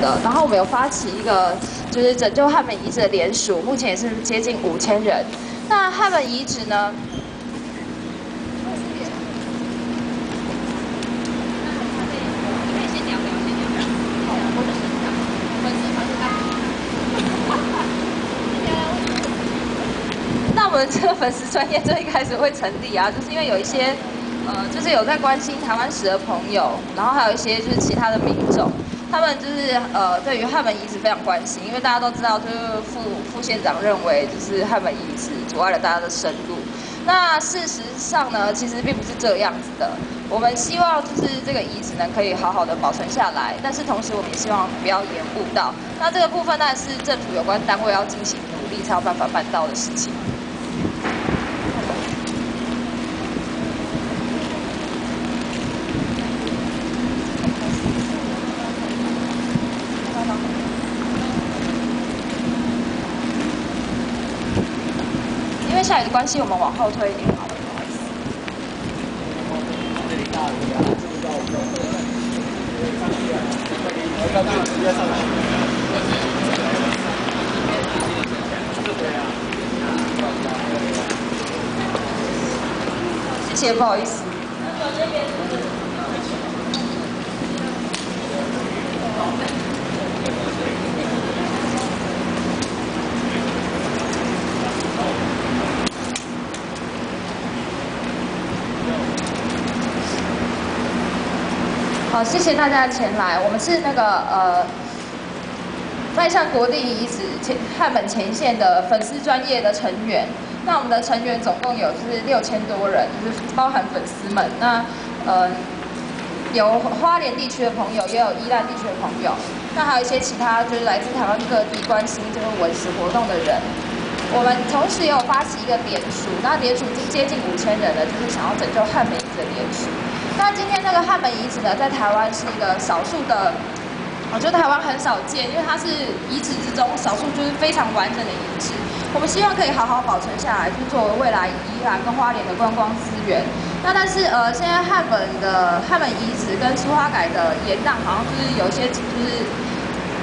的。然后我们有发起一个就是拯救汉本遗址的联署，目前也是接近五千人。那汉本遗址呢？那我们这个粉丝专业最一开始会成立啊，就是因为有一些。呃，就是有在关心台湾史的朋友，然后还有一些就是其他的民众，他们就是呃对于汉门遗址非常关心，因为大家都知道，就是副副县长认为就是汉门遗址阻碍了大家的深入。那事实上呢，其实并不是这样子的。我们希望就是这个遗址呢可以好好的保存下来，但是同时我们也希望不要延误到。那这个部分呢是政府有关单位要进行努力才有办法办到的事情。下来的关系，我们往后推一点好了，谢谢，不好意思。好，谢谢大家前来。我们是那个呃，迈向国定遗址前汉本前线的粉丝专业的成员。那我们的成员总共有就是六千多人，就是包含粉丝们。那呃，有花莲地区的朋友，也有宜兰地区的朋友。那还有一些其他就是来自台湾各地关心这个文史活动的人。我们同时也有发起一个联署，那联署已经接近五千人了，就是想要拯救汉本遗址的联署。那今天那个汉本遗址呢，在台湾是一个少数的，我觉得台湾很少见，因为它是遗址之中少数就是非常完整的遗址。我们希望可以好好保存下来，就作为未来宜兰跟花莲的观光资源。那但是呃，现在汉本的汉本遗址跟苏花改的延宕，好像就是有一些就是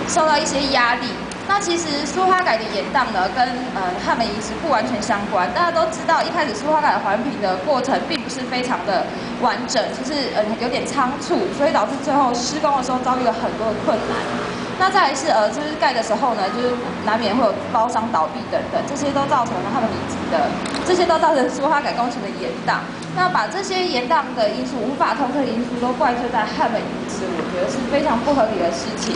受到一些压力。那其实苏花改的延宕呢，跟呃汉本遗址不完全相关。大家都知道，一开始苏花改环评的过程并不是非常的完整，就是呃有点仓促，所以导致最后施工的时候遭遇了很多的困难。那再来是呃就是盖的时候呢，就是难免会有包商倒闭等等，这些都造成了汉本遗址的，这些都造成苏花改工程的延宕。那把这些延宕的因素、无法通车的因素都怪罪在汉本遗址，我觉得是非常不合理的事情。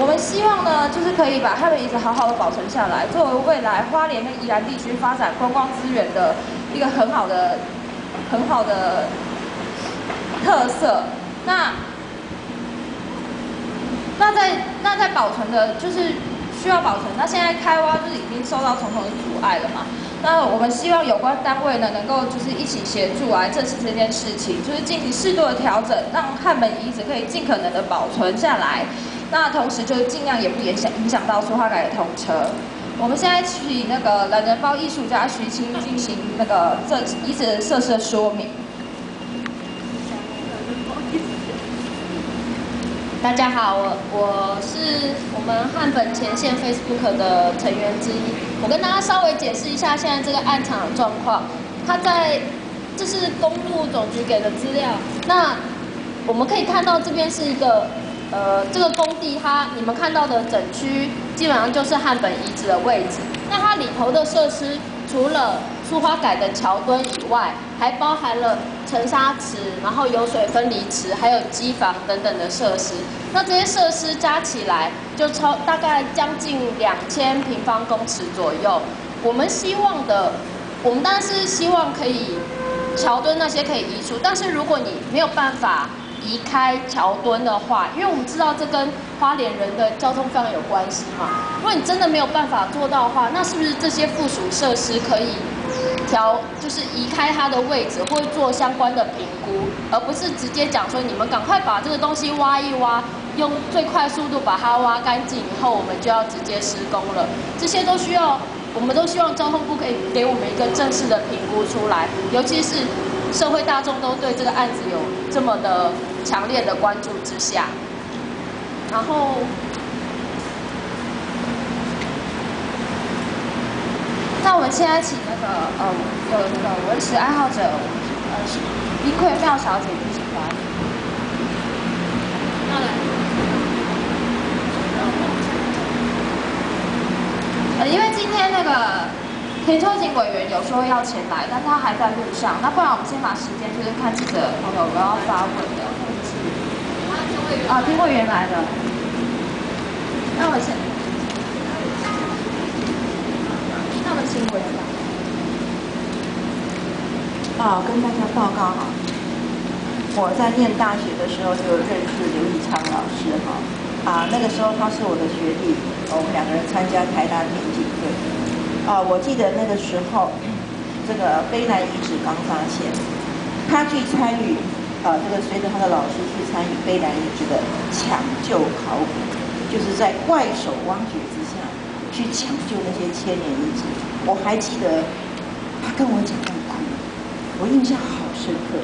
我们希望呢，就是可以把汉门遗址好好的保存下来，作为未来花莲跟宜兰地区发展观光资源的一个很好的、很好的特色。那那在那在保存的，就是需要保存。那现在开挖就是已经受到重重的阻碍了嘛？那我们希望有关单位呢，能够就是一起协助来正视这件事情，就是进行适度的调整，让汉门遗址可以尽可能的保存下来。那同时就尽量也不影响影响到说话改的通车。我们现在请那个懒人包艺术家徐青进行那个这遗址设施的说明。大家好，我我是我们汉本前线 Facebook 的成员之一。我跟大家稍微解释一下现在这个暗场的状况。它在这是公路总局给的资料。那我们可以看到这边是一个。呃，这个工地它你们看到的整区基本上就是汉本遗址的位置。那它里头的设施除了苏花改的桥墩以外，还包含了沉沙池，然后油水分离池，还有机房等等的设施。那这些设施加起来就超大概将近两千平方公尺左右。我们希望的，我们当然是希望可以桥墩那些可以移除，但是如果你没有办法。移开桥墩的话，因为我们知道这跟花莲人的交通非常有关系嘛。如果你真的没有办法做到的话，那是不是这些附属设施可以调，就是移开它的位置，或做相关的评估，而不是直接讲说你们赶快把这个东西挖一挖，用最快速度把它挖干净以后，我们就要直接施工了。这些都需要，我们都希望交通部可以给我们一个正式的评估出来，尤其是。社会大众都对这个案子有这么的强烈的关注之下，然后。那我们现在请那个呃，有那个文史爱好者，呃，冰葵妙小姐进行发。呃，因为今天那个田秋瑾委员有时候要前来，但他还在路上。那不然我们先把时间就是看记者朋友我要发问。啊听过原来的。那我先，那我们请委员吧。啊，跟大家报告哈，我在念大学的时候就认识刘以昌老师哈，啊，那个时候他是我的学弟，我们两个人参加台大田径队，啊，我记得那个时候，这个卑南遗址刚发现，他去参与，啊，这个随着他的老师去参与卑南遗址的抢救考古，就是在怪手挖掘之下去抢救那些千年遗址，我还记得他跟我讲那个故事。我印象好深刻。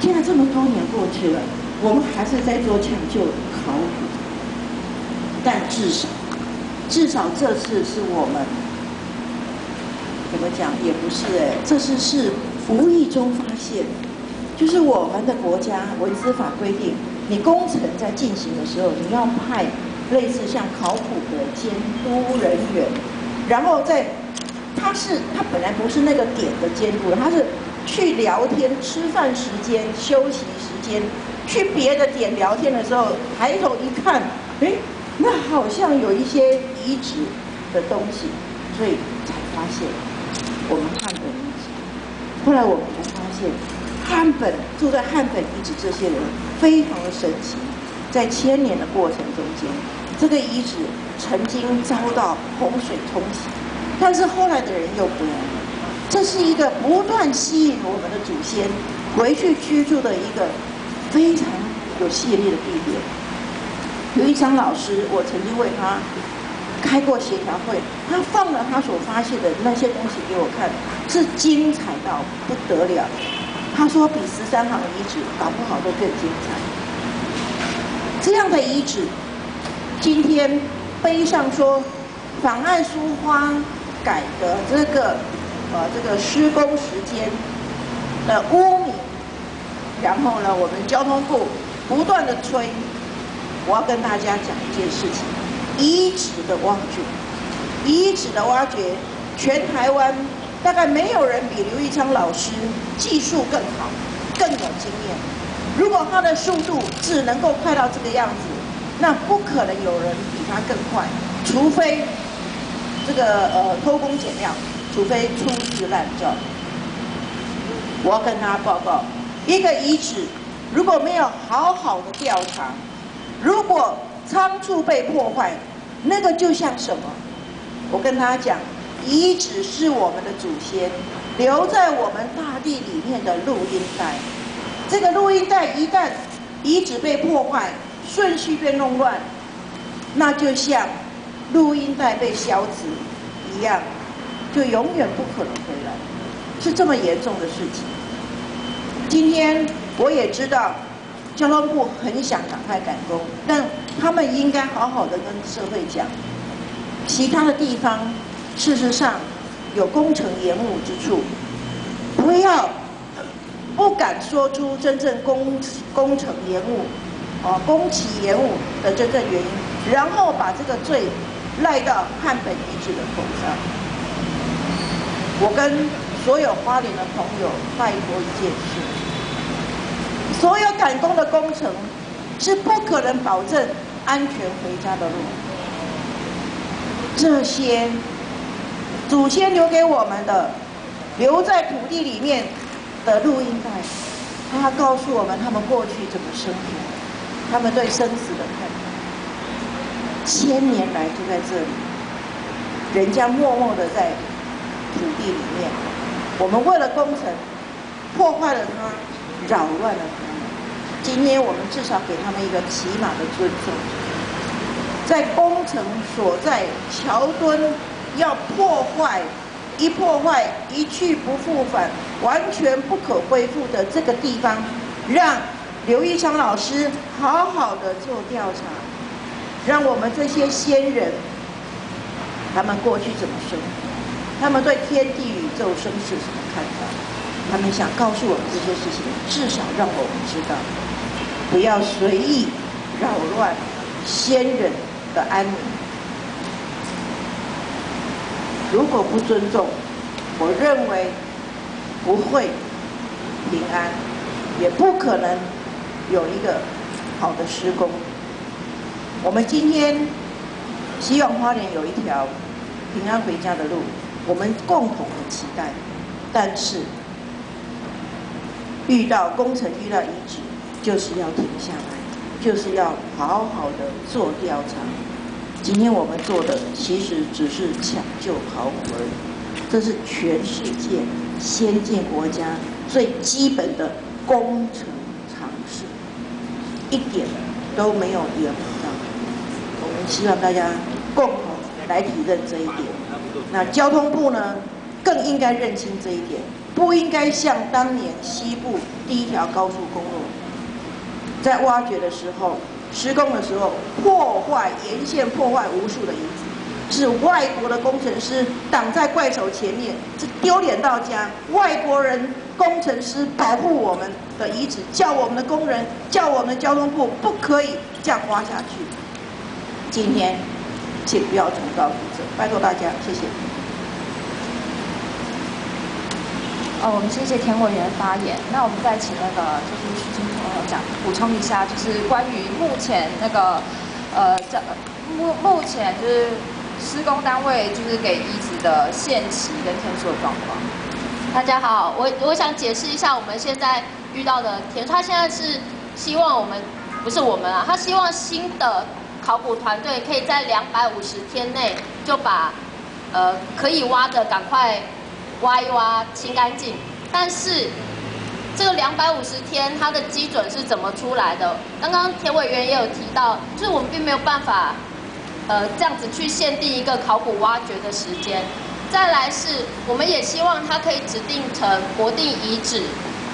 现在这么多年过去了，我们还是在做抢救考古，但至少，至少这次是我们怎么讲也不是哎，这次是无意中发现，就是我们的国家文资法规定，你工程在进行的时候，你要派类似像考古的监督人员，然后在他是他本来不是那个点的监督人，他是去聊天、吃饭时间、休息时间，去别的点聊天的时候，抬头一看，哎，那好像有一些遗址的东西，所以才发现我们汉本遗址。后来我们才发现，汉本住在汉本遗址这些人非常的神奇，在千年的过程中间，这个遗址曾经遭到洪水冲洗。但是后来的人又不来了，这是一个不断吸引我们的祖先回去居住的一个非常有吸引力的地点。有一张老师，我曾经为他开过协调会，他放了他所发现的那些东西给我看，是精彩到不得了。他说比十三行遗址搞不好都更精彩。这样的遗址，今天碑上说妨碍书花。改革这个呃这个施工时间的污名，然后呢，我们交通部不断的催，我要跟大家讲一件事情：遗址的挖掘，遗址的挖掘，全台湾大概没有人比刘玉昌老师技术更好、更有经验。如果他的速度只能够快到这个样子，那不可能有人比他更快，除非。这个呃偷工减料，除非粗制滥造。我要跟大家报告，一个遗址如果没有好好的调查，如果仓促被破坏，那个就像什么？我跟大家讲，遗址是我们的祖先留在我们大地里面的录音带。这个录音带一旦遗址被破坏，顺序被弄乱，那就像。录音带被消磁一样，就永远不可能回来，是这么严重的事情。今天我也知道，交通部很想赶快赶工，但他们应该好好的跟社会讲，其他的地方事实上有工程延误之处，不要不敢说出真正工工程延误，哦工期延误的真正原因，然后把这个罪。赖到汉本遗址的头上。我跟所有花莲的朋友拜托一件事：所有赶工的工程是不可能保证安全回家的路。这些祖先留给我们的、留在土地里面的录音带，他告诉我们他们过去怎么生活，他们对生死的看法。千年来就在这里，人家默默的在土地里面，我们为了工程破坏了它，扰乱了他们。今天我们至少给他们一个起码的尊重。在工程所在桥墩要破坏，一破坏一去不复返，完全不可恢复的这个地方，让刘一昌老师好好的做调查。让我们这些先人他们过去怎么生活，他们对天地宇宙生死什么看法，他们想告诉我们这些事情，至少让我们知道，不要随意扰乱先人的安宁。如果不尊重，我认为不会平安，也不可能有一个好的施工。我们今天希望花莲有一条平安回家的路，我们共同的期待。但是遇到工程、遇到遗址，就是要停下来，就是要好好的做调查。今天我们做的其实只是抢救考古而已，这是全世界先进国家最基本的工程常识，一点都没有延误到。我们希望大家共同来体认这一点。那交通部呢，更应该认清这一点，不应该像当年西部第一条高速公路在挖掘的时候。施工的时候破坏沿线破坏无数的遗址，是外国的工程师挡在怪手前面，是丢脸到家。外国人工程师保护我们的遗址，叫我们的工人，叫我们交通部不可以这样挖下去。今天，请不要重蹈覆辙，拜托大家，谢谢。哦，我们谢谢田委员发言。那我们再请那个就是徐清朋友讲补充一下，就是关于目前那个呃，这目目前就是施工单位就是给遗址的限期跟天数的状况。大家好，我我想解释一下我们现在遇到的田，他现在是希望我们不是我们啊，他希望新的考古团队可以在两百五十天内就把呃可以挖的赶快。挖一挖，清干净。但是这个两百五十天，它的基准是怎么出来的？刚刚田委员也有提到，就是我们并没有办法，呃，这样子去限定一个考古挖掘的时间。再来是，我们也希望它可以指定成国定遗址，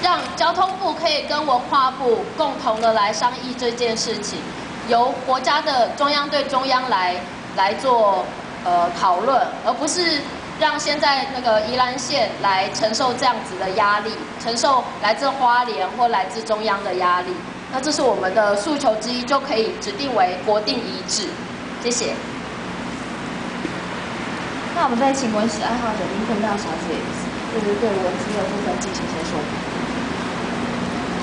让交通部可以跟文化部共同的来商议这件事情，由国家的中央对中央来来做呃讨论，而不是。让现在那个宜兰县来承受这样子的压力，承受来自花莲或来自中央的压力，那这是我们的诉求之一，就可以指定为国定遗址。谢谢。那我们再请文史爱好者林坤亮小姐，就是对文字的部分进行一些说明。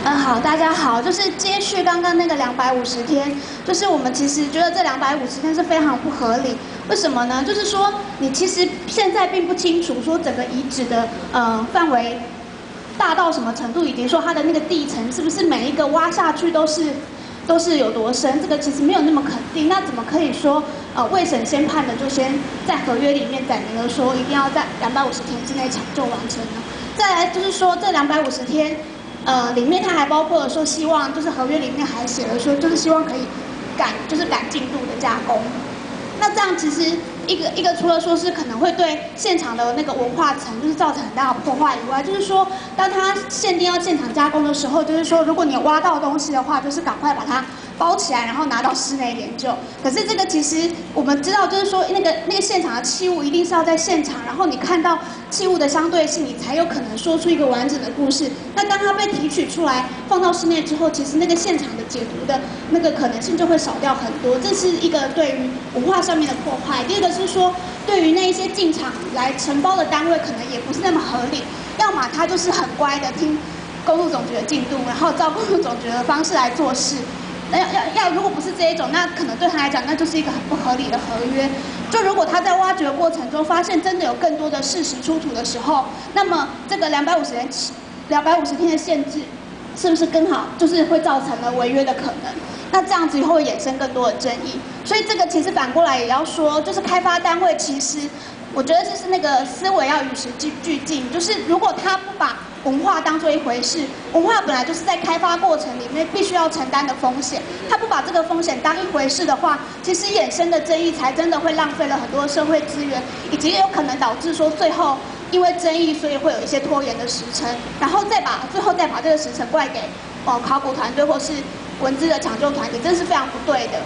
嗯，好，大家好，就是接续刚刚那个两百五十天，就是我们其实觉得这两百五十天是非常不合理。为什么呢？就是说你其实现在并不清楚说整个遗址的呃范围大到什么程度，以及说它的那个地层是不是每一个挖下去都是都是有多深，这个其实没有那么肯定。那怎么可以说呃未审先判的就先在合约里面载明了说一定要在两百五十天之内抢救完成呢？再来就是说这两百五十天。呃，里面它还包括了说，希望就是合约里面还写了说，就是希望可以赶，就是赶进度的加工。那这样其实一个一个除了说是可能会对现场的那个文化层就是造成很大的破坏以外，就是说当它限定要现场加工的时候，就是说如果你挖到东西的话，就是赶快把它。包起来，然后拿到室内研究。可是这个其实我们知道，就是说那个那个现场的器物一定是要在现场，然后你看到器物的相对性，你才有可能说出一个完整的故事。那当它被提取出来放到室内之后，其实那个现场解读的那个可能性就会少掉很多。这是一个对于文化上面的破坏。第二个是说，对于那一些进场来承包的单位，可能也不是那么合理。要么他就是很乖的听公路总局的进度，然后照公路总局的方式来做事。那要要要，如果不是这一种，那可能对他来讲，那就是一个很不合理的合约。就如果他在挖掘过程中发现真的有更多的事实出土的时候，那么这个两百五十天、两百五十天的限制，是不是更好？就是会造成了违约的可能。那这样子以后会衍生更多的争议。所以这个其实反过来也要说，就是开发单位其实，我觉得就是那个思维要与时俱进，就是如果他不把文化当做一回事，文化本来就是在开发过程里面必须要承担的风险。他不把这个风险当一回事的话，其实衍生的争议才真的会浪费了很多社会资源，以及有可能导致说最后因为争议，所以会有一些拖延的时程，然后再把最后再把这个时程怪给哦考古团队或是文字的抢救团体，这是非常不对的。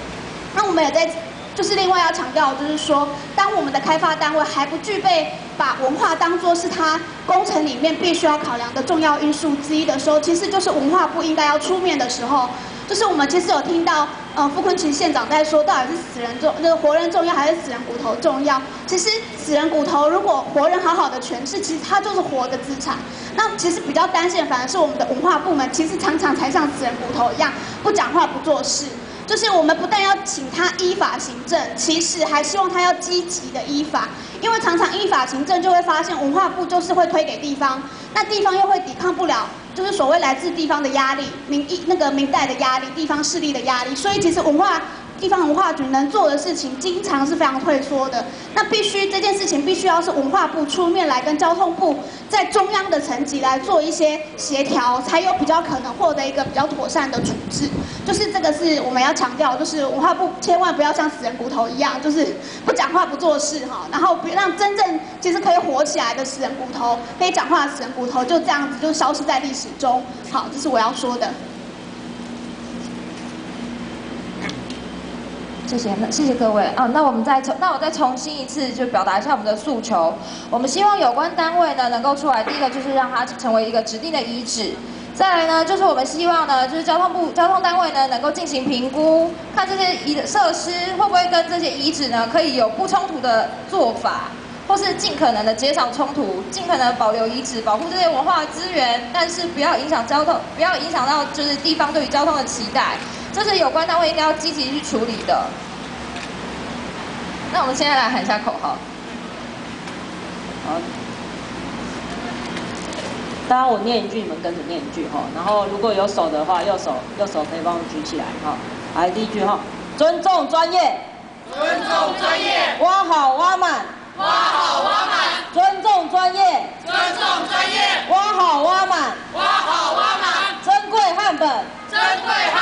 那我们也在就是另外要强调，就是说，当我们的开发单位还不具备把文化当做是它工程里面必须要考量的重要因素之一的时候，其实就是文化部应该要出面的时候。就是我们其实有听到，呃，傅昆萁县长在说，到底是死人重，那个活人重要还是死人骨头重要？其实死人骨头如果活人好好的诠释，其实它就是活的资产。那其实比较担心的反而是我们的文化部门，其实常常才像死人骨头一样，不讲话不做事。就是我们不但要请他依法行政，其实还希望他要积极的依法，因为常常依法行政就会发现文化部就是会推给地方，那地方又会抵抗不了，就是所谓来自地方的压力、明一那个明代的压力、地方势力的压力，所以其实文化。地方文化局能做的事情，经常是非常退缩的。那必须这件事情必须要是文化部出面来跟交通部在中央的层级来做一些协调，才有比较可能获得一个比较妥善的处置。就是这个是我们要强调，就是文化部千万不要像死人骨头一样，就是不讲话不做事哈。然后让真正其实可以活起来的死人骨头，可以讲话的死人骨头就这样子就消失在历史中。好，这是我要说的。谢谢，那谢谢各位啊。那我们再重，那我再重新一次，就表达一下我们的诉求。我们希望有关单位呢能够出来，第一个就是让它成为一个指定的遗址。再来呢，就是我们希望呢，就是交通部交通单位呢能够进行评估，看这些遗设施会不会跟这些遗址呢可以有不冲突的做法，或是尽可能的减少冲突，尽可能保留遗址，保护这些文化资源，但是不要影响交通，不要影响到就是地方对于交通的期待。这是有关单位应该要积极去处理的。那我们现在来喊一下口号。好，大家我念一句，你们跟着念一句哈。然后如果有手的话，右手右手可以帮我举起来哈。来，第一句哈，尊重专业，尊重专业，挖好挖满，挖好挖满，尊重专业，尊重专业，挖好挖满，挖好挖满，珍贵汉本，珍贵汉本，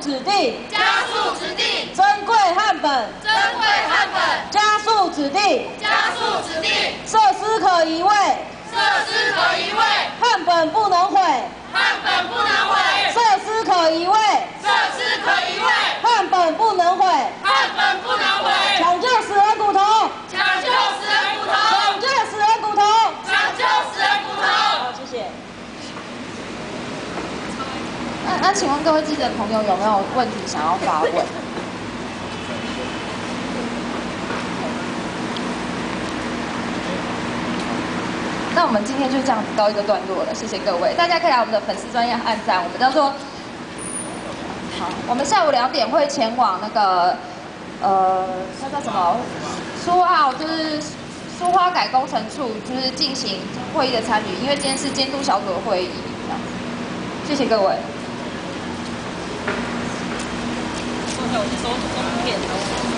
加速指定，加速子弟，珍贵汉本，珍贵汉本，加速子弟，加速子弟，设施可移位，设施可移位，汉本不能毁，汉本不能毁，设施可移位，设施可移位，汉本不能毁，汉本不能毁，抢救死人骨头，抢救死人骨头。抢救死人骨头。好，谢谢。那请问各位记者朋友有没有问题想要发问？那我们今天就这样子告一个段落了，谢谢各位，大家可以来我们的粉丝专业按赞，我们叫做好，我们下午两点会前往那个呃，那叫什么苏澳，就是苏花改工程处，就是进行会议的参与，因为今天是监督小组的会议，这样子，谢谢各位。坐下，我去收收片。